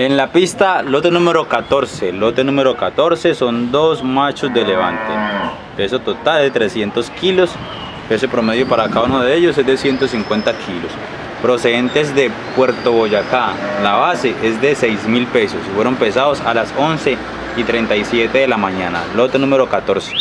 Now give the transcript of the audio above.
En la pista, lote número 14. Lote número 14 son dos machos de levante. Peso total de 300 kilos. Peso promedio para cada uno de ellos es de 150 kilos. Procedentes de Puerto Boyacá. La base es de 6 mil pesos. Fueron pesados a las 11 y 37 de la mañana. Lote número 14.